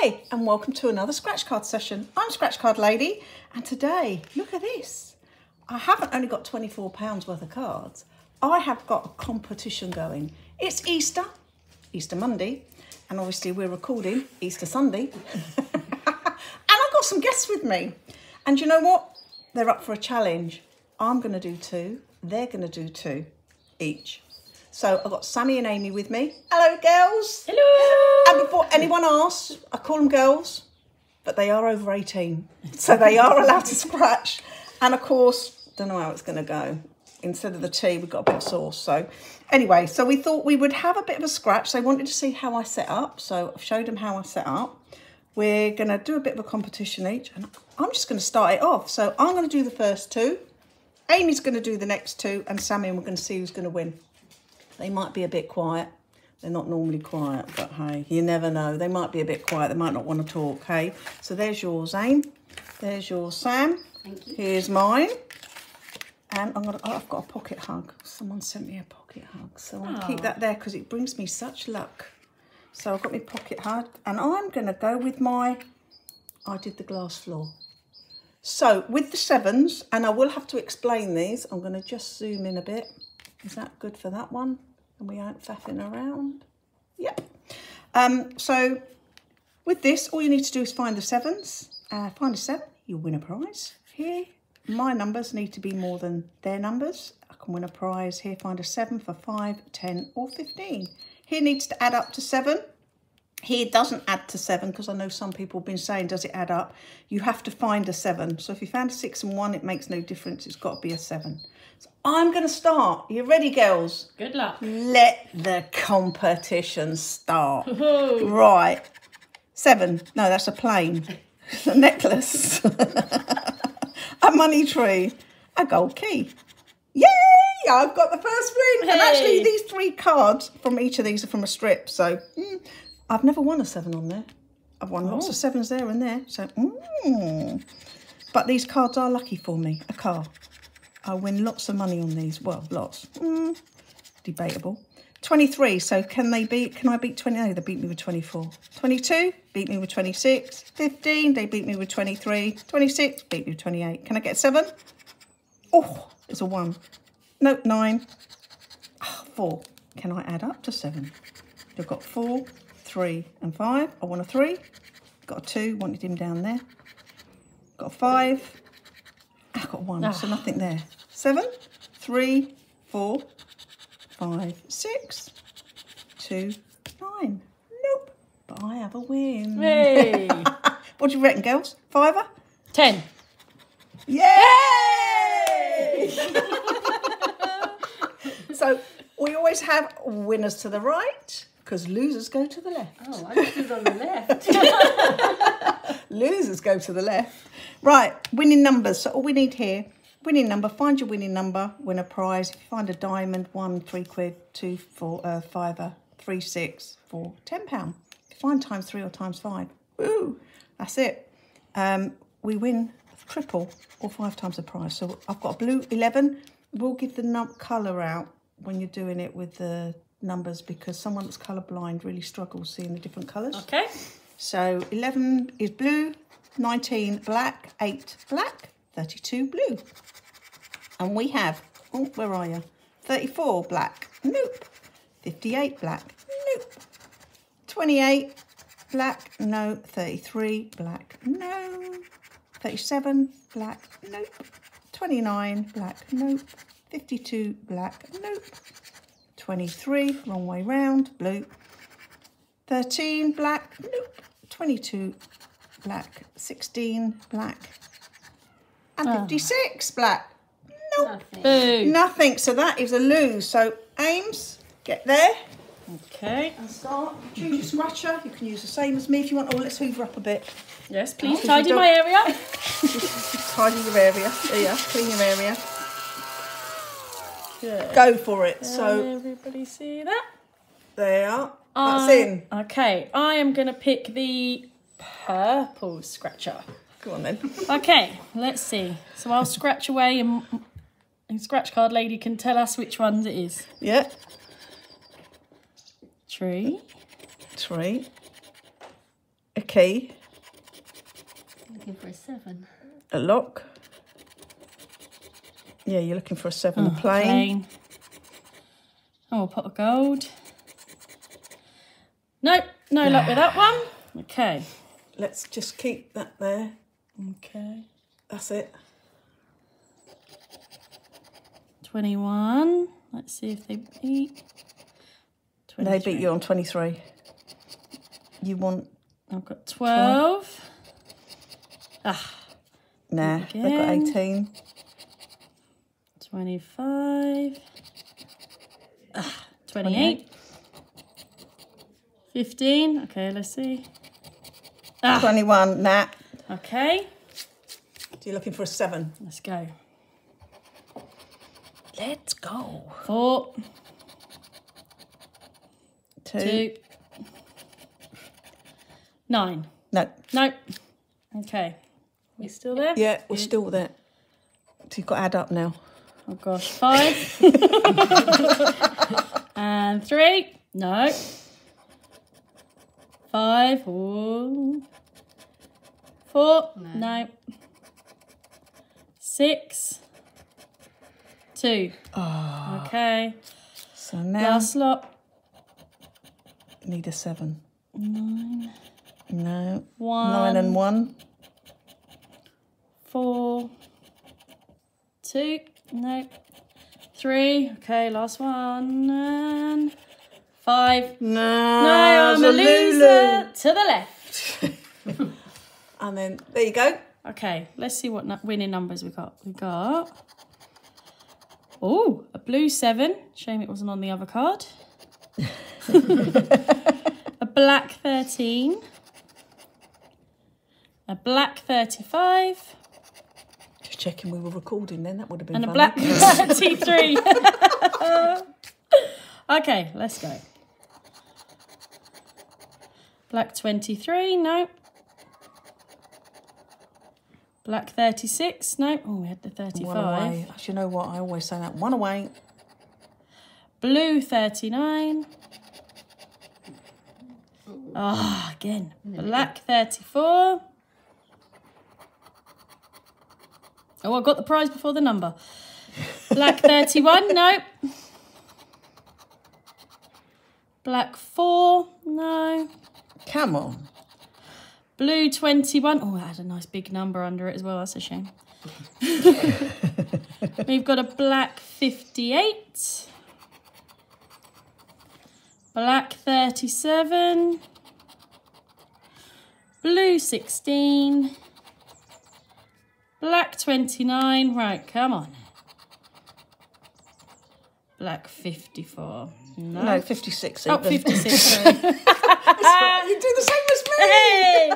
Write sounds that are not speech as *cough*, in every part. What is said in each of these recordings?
Hi, and welcome to another scratch card session. I'm Scratch Card Lady, and today, look at this. I haven't only got £24 worth of cards, I have got a competition going. It's Easter, Easter Monday, and obviously we're recording Easter Sunday. *laughs* and I've got some guests with me. And you know what? They're up for a challenge. I'm going to do two, they're going to do two each. So I've got Sammy and Aimee with me. Hello, girls. Hello. And before anyone asks, I call them girls, but they are over 18. *laughs* So they are allowed to scratch. And of course, don't know how it's going to go. Instead of the tea, we've got a bit of sauce. So anyway, so we thought we would have a bit of a scratch. They wanted to see how I set up. So I've showed them how I set up. We're going to do a bit of a competition each. And I'm just going to start it off. So I'm going to do the first two. Aimee's going to do the next two. And Sammy, and we're going to see who's going to win. They might be a bit quiet. They're not normally quiet, but hey, you never know. They might be a bit quiet. They might not want to talk, hey? So there's yours, Zane. There's yours, Sam. Thank you. Here's mine. And I'm gonna, oh, I've got a pocket hug. Someone sent me a pocket hug. So I'll keep that there because it brings me such luck. So I've got my pocket hug and I'm going to go with my, I did the glass floor. So with the sevens, and I will have to explain these, I'm going to just zoom in a bit. Is that good for that one? And we aren't faffing around. Yep. Um, so with this, all you need to do is find the sevens. Uh, find a seven, you'll win a prize. Here, my numbers need to be more than their numbers. I can win a prize here. Find a seven for five, ten, or 15. Here needs to add up to seven. Here doesn't add to seven because I know some people have been saying, does it add up? You have to find a seven. So if you found a six and one, it makes no difference. It's got to be a seven. So I'm going to start. You ready, girls? Good luck. Let the competition start. Right. Seven. No, that's a plane. *laughs* a necklace. *laughs* a money tree. A gold key. Yay! I've got the first win. And actually, these three cards from each of these are from a strip. So mm, I've never won a seven on there. I've won lots of sevens there and there. So, mm. But these cards are lucky for me. A car. I win lots of money on these. Well, lots. Mm, debatable. 23. So can they beat, can I beat 20? No, they beat me with 24. 22, beat me with 26. 15, they beat me with 23. 26, beat me with 28. Can I get seven? Oh, it's a one. No, nine. Ah, four. Can I add up to seven? I've got four, three, and five. I want a three. Got a two, wanted him down there. Got a five. I got one, so ah. nothing there. Seven, three, four, five, six, two, nine. Nope. But I have a win. Hey. *laughs* What do you reckon, girls? Fiver? Ten. Yay! *laughs* *laughs* so we always have winners to the right because losers go to the left. Oh, I stood on the left. *laughs* *laughs* Losers go to the left. Right, winning numbers. So all we need here, winning number, find your winning number, win a prize. Find a diamond, one, three quid, two, four, uh, fiver, three, six, four, ten pound. Find times three or times five, woo, that's it. Um, we win triple or five times the prize. So I've got a blue 11. We'll give the num- colour out when you're doing it with the numbers because someone that's colour blind really struggles seeing the different colours. Okay. So 11 is blue, 19 black, 8 black, 32 blue. And we have, oh, where are you? 34 black, nope. 58 black, nope. 28 black, no. 33 black, no. 37 black, nope. 29 black, nope. 52 black, nope. 23, wrong way round, blue. 13 black, nope. 22 black, 16 black, and ah. 56 black. Nope, Nothing. Boo. nothing. So that is a lose. So Ames, get there Okay. and start. Choose your scratcher. You can use the same as me if you want. Oh, let's hoover up a bit. Yes, please if you tidy my area. *laughs* Tidy your area. There you are. Clean your area. Good. Go for it. Can So everybody see that? there are. That's I- in. Okay, I am going to pick the purple scratcher. Go on then. *laughs* Okay, let's see. So I'll scratch away and, and scratch card lady can tell us which ones it is. Yeah. Tree, Three. a key, Looking for a seven. a lock. Yeah, you're looking for a seven, a plane. Plain. Oh, a pot of gold. Nope, no luck with that one. Okay. Let's just keep that there. Okay. That's it. 21. Let's see if they beat. They beat you on 23. You want, I've got 12. Ah, nah, they've got 18. 25. Ah, 28. 15. Okay, let's see. Ah, 21, nah. okay. So you're looking for a seven. Let's go. Let's go. Four, Two. two, nine. No. Nope. Okay. We still there? Yeah, we're still there. So you've got to add up now. Oh gosh. Five. *laughs* and three. No. Five. Ooh. Four. No. Six. Two. Ah. Okay. So now Last lot. need a seven. Nine. No. One. Nine and one. Four. Two. No. Three. Okay, last one. And five. No. No, I'm a loser. To the left. *laughs* And then there you go. Okay, let's see what winning numbers we got. We got. Oh, a blue seven. Shame it wasn't on the other card. *laughs* a black 13. A black 35. Checking we were recording then. That would have been And a funny. black *laughs* 33. *laughs* okay, let's go. Black 23, no. Black 36, no. Oh, we had the One 35. away. Actually, you know what? I always say that. One away. Blue 39. Ah, again. Black 34. Oh, I got the prize before the number. Black *laughs* 31, no. Black 4, no. Come on. Blue 21. Oh, it had a nice big number under it as well. That's a shame. *laughs* We've got a black 58. Black 37. Blue 16. Black 29. Right, come on. Black 54. No. No, 56 oh, 56. *laughs* you do the same as me. hey!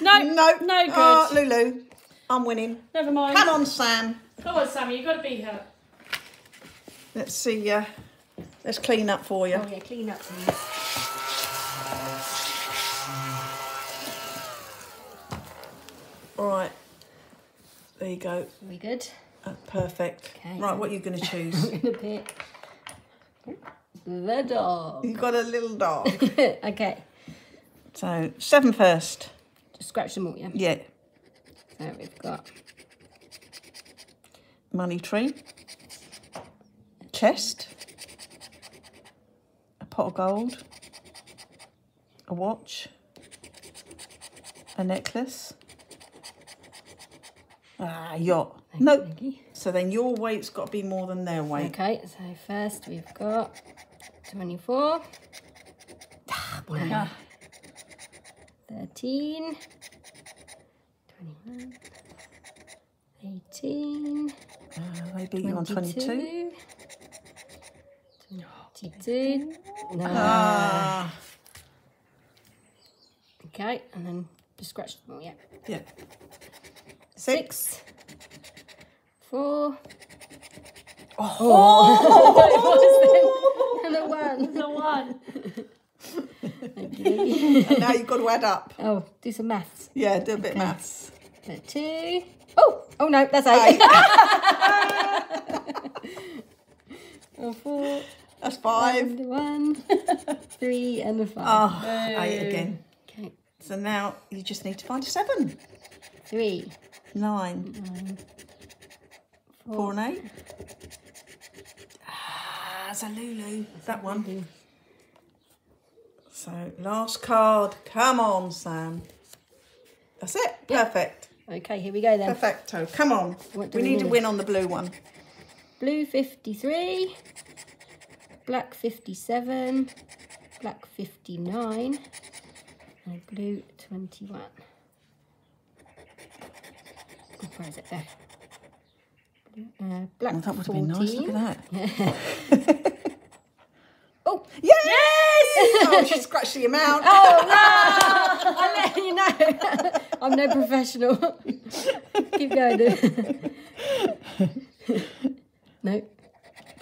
No, No. no good. Oh, Lulu, I'm winning. Never mind. Come on, Sam. Come on, Sammy, you've got to be her. Let's see. Uh, let's clean up for you. Oh yeah, clean up please. All right. There you go. We good? Uh, perfect. Okay. Right, what are you going to choose? *laughs* I'm gonna pick the dog. You've got a little dog. *laughs* okay. so, seven first. Just scratch them all, yeah. Yeah. So we've got Money tree. Chest. A pot of gold. A watch. A necklace. Ah, yacht. No. Maggie. So then your weight's got to be more than their weight. Okay, so first we've got 24. Yeah. 13. 21. 18. Uh, they beat you on 22. 22. 22. No. Ah. Okay, and then just scratch them yeah. Yeah. Six. Four. Oh. And a one. The one. *laughs* And now you've got to add up. Oh, do some maths. Yeah, do a bit of maths. Uh, Two. Oh, oh no, that's eight. *laughs* oh, four. That's five. And one. *laughs* Three and a five. Oh, eight again. Okay. So now you just need to find a seven. Three. Nine. Four and eight. Ah, Zalulu. That one. So last card. Come on, Sam. That's it. Perfect. Okay, here we go then. Perfecto. Come on. We we need a need? win on the blue one. Blue 53, black 57, black 59, and blue 21. Where is it there? Uh, black Oh, that would have been nice. Look at that. *laughs* Oh, Yes! oh, she scratched the amount. oh no! I'm letting you know. *laughs* I'm no professional. *laughs* Keep going. no.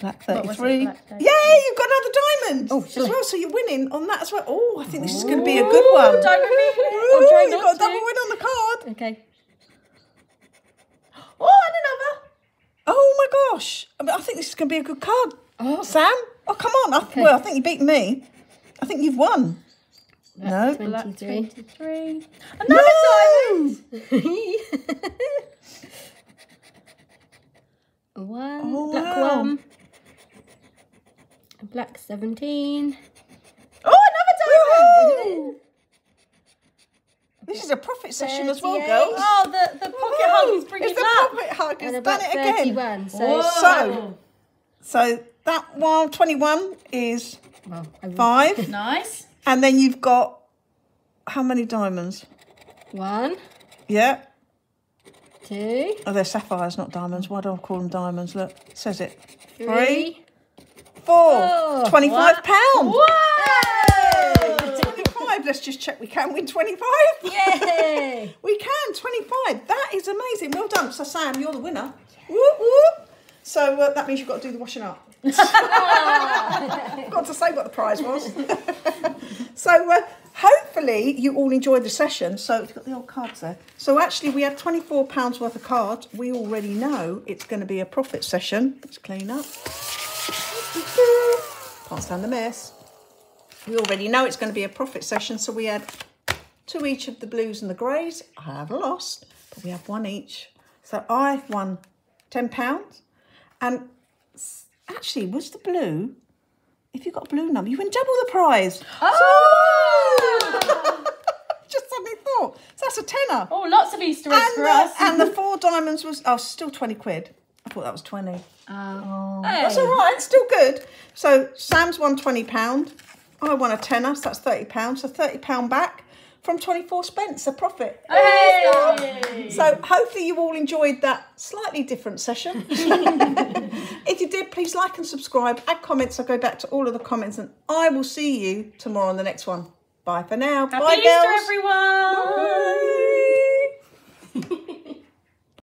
Black What was 33. Black Yay, you've got another diamond Oh, as well. So you're winning on that as well. Oh, I think this is going to be a good one. Diamond. Ooh, you've got a double win on the card. Okay. Oh, and another. Oh my gosh. I, mean, I think this is going to be a good card. Oh. Sam? Oh, come on. I, Well, I think you beat me. I think you've won. No. Black 23. 23. No! A *laughs* one, Oh, black wow. one, black 17. Oh, another diamond! This is a profit session as well, girls. Oh, the, the pocket hug is bringing It's the luck. profit hug. It's done it again. 31. So, So, so that one, 21 is well, five. *laughs* Nice. and then you've got how many diamonds? one, Yeah. two, Oh, they're sapphires, not diamonds. Why do I call them diamonds? Look, it says it. three. Three, four, Four. 25 pounds. Whoa! 25. Let's just check we can win 25. Yay! *laughs* We can, 25. That is amazing. Well done. So, Sam, you're the winner. Whoop, whoop. So, uh, that means you've got to do the washing up. *laughs* got to say what the prize was. *laughs* so, uh, hopefully, you all enjoyed the session. So, you've got the old cards there. So, actually, we had £24 worth of cards. We already know it's going to be a profit session. Let's clean up. Pass down the mess. We already know it's going to be a profit session. So, we had two each of the blues and the greys. I have lost, but we have one each. So I won ten pounds, and actually, was the blue? If you got a blue number, you win double the prize. Oh! *laughs* Just suddenly thought. So that's a tenner. Oh, lots of Easter eggs and, for the, us. and the four diamonds was oh still twenty quid. I thought that was twenty. Oh. That's all right. it's Still good. So Sam's won twenty pound. Oh, I won a tenner. So that's thirty pounds. So thirty pound back from twenty four pence. A profit. Hey! So hopefully you all enjoyed that slightly different session. *laughs* if you did, please like and subscribe, add comments. I'll go back to all of the comments and I will see you tomorrow on the next one. Bye for now. Happy Bye, Easter, girls. everyone! Bye. *laughs*